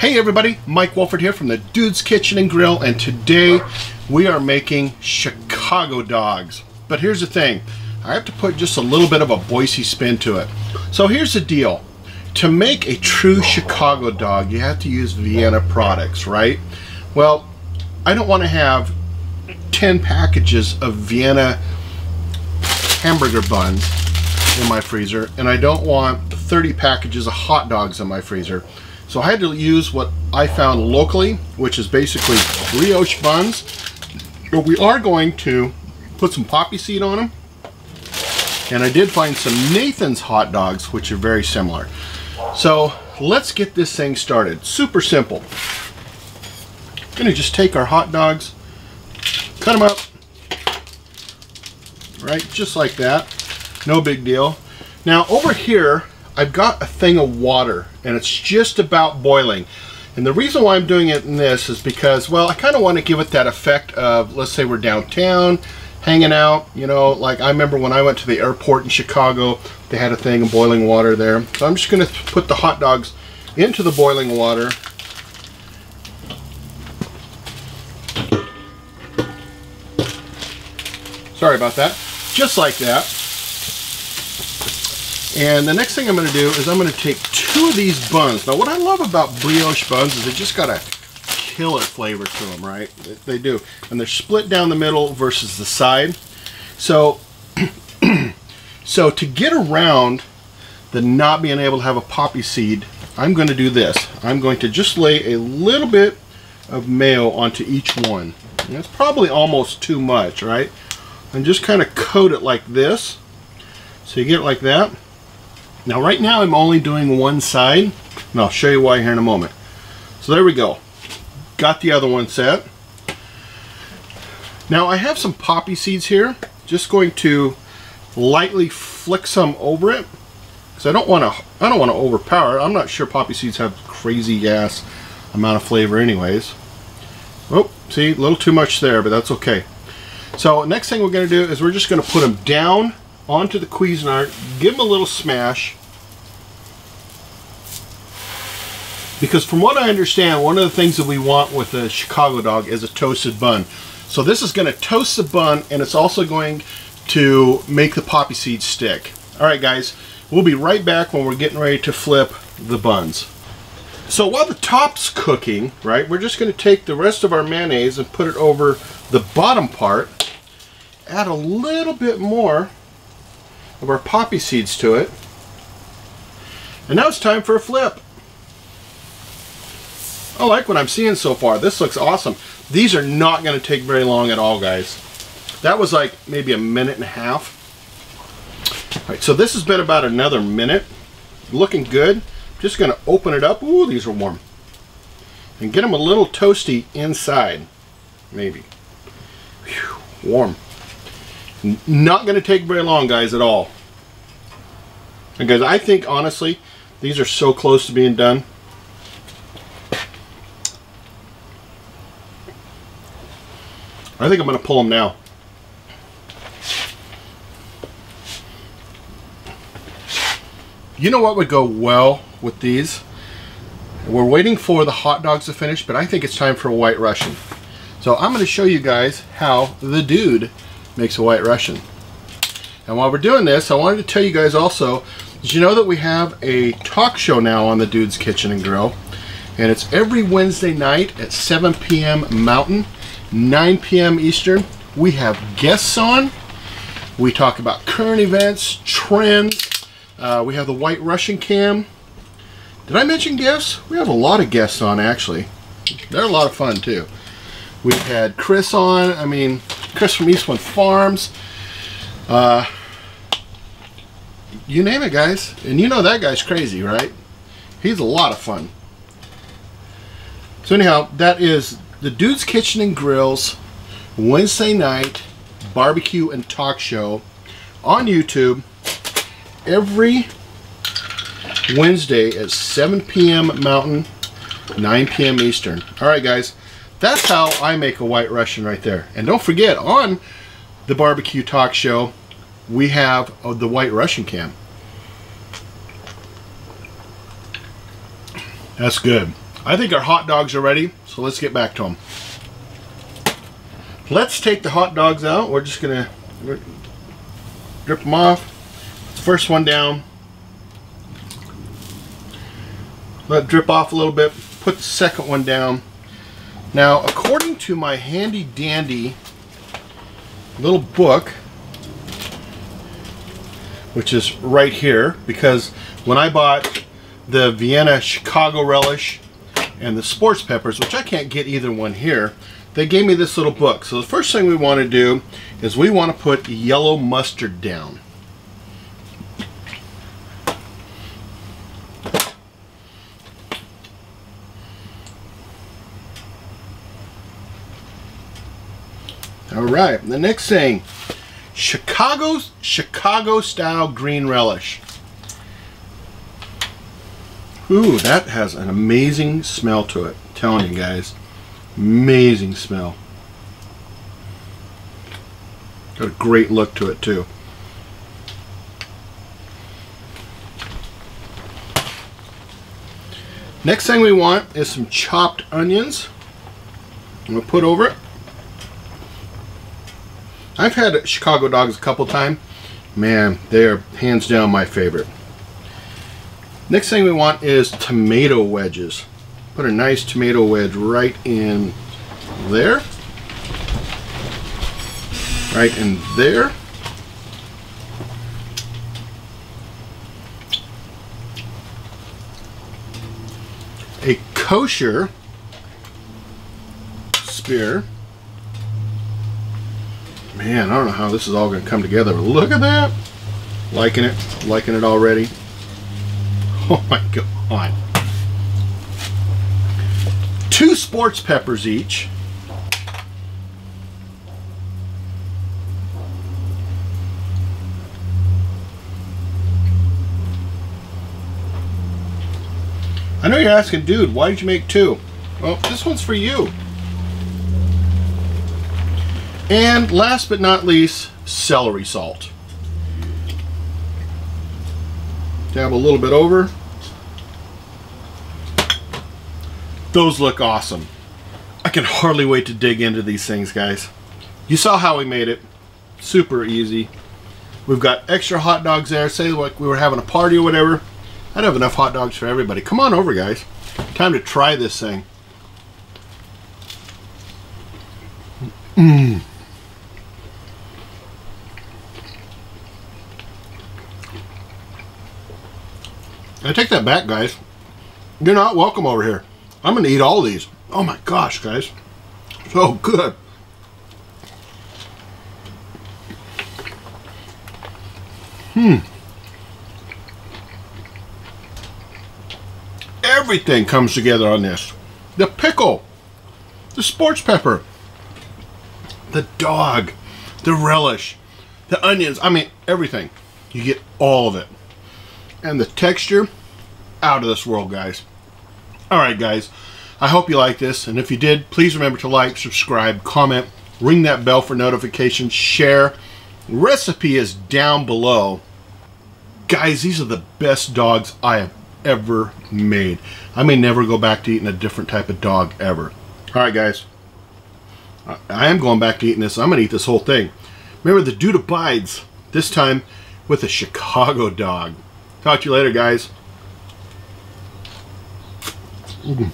Hey everybody, Mike Wolford here from the Dude's Kitchen and Grill, and today we are making Chicago dogs. But here's the thing, I have to put just a little bit of a Boise spin to it. So here's the deal. To make a true Chicago dog, you have to use Vienna products, right? Well, I don't want to have 10 packages of Vienna hamburger buns in my freezer, and I don't want 30 packages of hot dogs in my freezer. So I had to use what I found locally, which is basically brioche buns. But we are going to put some poppy seed on them. And I did find some Nathan's hot dogs, which are very similar. So let's get this thing started. Super simple. Gonna just take our hot dogs, cut them up, right, just like that. No big deal. Now over here, I've got a thing of water and it's just about boiling. And the reason why I'm doing it in this is because, well, I kind of want to give it that effect of, let's say we're downtown, hanging out, you know, like I remember when I went to the airport in Chicago, they had a thing of boiling water there. So I'm just going to put the hot dogs into the boiling water. Sorry about that. Just like that. And the next thing I'm going to do is I'm going to take two of these buns. Now what I love about brioche buns is they just got a killer flavor to them, right? They do. And they're split down the middle versus the side. So, so to get around the not being able to have a poppy seed, I'm going to do this. I'm going to just lay a little bit of mayo onto each one. And that's probably almost too much, right? And just kind of coat it like this. So you get it like that. Now right now I'm only doing one side, and I'll show you why here in a moment. So there we go. Got the other one set. Now I have some poppy seeds here. Just going to lightly flick some over it. Because I don't want to I don't want to overpower it. I'm not sure poppy seeds have crazy ass amount of flavor anyways. Oh, see, a little too much there, but that's okay. So next thing we're going to do is we're just going to put them down onto the Cuisinart, give them a little smash. Because from what I understand, one of the things that we want with a Chicago dog is a toasted bun. So this is going to toast the bun and it's also going to make the poppy seeds stick. Alright guys, we'll be right back when we're getting ready to flip the buns. So while the top's cooking, right, we're just going to take the rest of our mayonnaise and put it over the bottom part. Add a little bit more of our poppy seeds to it. And now it's time for a flip. I like what I'm seeing so far. This looks awesome. These are not going to take very long at all, guys. That was like maybe a minute and a half. All right, so this has been about another minute. Looking good. Just going to open it up. Ooh, these are warm. And get them a little toasty inside. Maybe. Whew, warm. Not going to take very long, guys, at all. Guys, I think, honestly, these are so close to being done. I think I'm going to pull them now. You know what would go well with these? We're waiting for the hot dogs to finish, but I think it's time for a white Russian. So I'm going to show you guys how the dude makes a white Russian. And while we're doing this, I wanted to tell you guys also, did you know that we have a talk show now on the Dude's Kitchen and Grill? And it's every Wednesday night at 7 p.m. Mountain, 9 p.m. Eastern. We have guests on. We talk about current events, trends. Uh, we have the White Russian Cam. Did I mention guests? We have a lot of guests on, actually. They're a lot of fun, too. We've had Chris on. I mean, Chris from Eastwood Farms. Uh, you name it, guys. And you know that guy's crazy, right? He's a lot of fun. So anyhow, that is the Dude's Kitchen and Grills Wednesday night barbecue and talk show on YouTube every Wednesday at 7 p.m. Mountain, 9 p.m. Eastern. All right, guys. That's how I make a White Russian right there. And don't forget, on the Barbecue Talk Show, we have uh, the White Russian Cam. That's good. I think our hot dogs are ready, so let's get back to them. Let's take the hot dogs out. We're just gonna drip them off. First one down. Let it drip off a little bit. Put the second one down. Now, according to my handy dandy little book, which is right here, because when I bought the Vienna Chicago Relish and the Sports Peppers, which I can't get either one here, they gave me this little book. So the first thing we want to do is we want to put yellow mustard down. All right, the next thing, Chicago's Chicago style green relish. Ooh, that has an amazing smell to it. I'm telling you guys, amazing smell. Got a great look to it too. Next thing we want is some chopped onions. I'm gonna put over it. I've had Chicago dogs a couple times. Man, they are hands down my favorite. Next thing we want is tomato wedges. Put a nice tomato wedge right in there. Right in there. A kosher spear Man, I don't know how this is all going to come together. Look at that. Liking it. Liking it already. Oh my god. Two sports peppers each. I know you're asking, dude, why did you make two? Well, this one's for you. And last but not least, celery salt. Dab a little bit over. Those look awesome. I can hardly wait to dig into these things, guys. You saw how we made it. Super easy. We've got extra hot dogs there. Say like we were having a party or whatever. I'd have enough hot dogs for everybody. Come on over, guys. Time to try this thing. Mmm. I take that back, guys. You're not welcome over here. I'm going to eat all these. Oh my gosh, guys. So good. Hmm. Everything comes together on this. The pickle, the sports pepper, the dog, the relish, the onions. I mean, everything. You get all of it and the texture out of this world guys. Alright guys. I hope you like this and if you did please remember to like subscribe comment ring that bell for notifications share. Recipe is down below. Guys these are the best dogs I have ever made. I may never go back to eating a different type of dog ever. Alright guys. I am going back to eating this. I'm gonna eat this whole thing. Remember the dude abides this time with a Chicago dog Talk to you later, guys. Mm.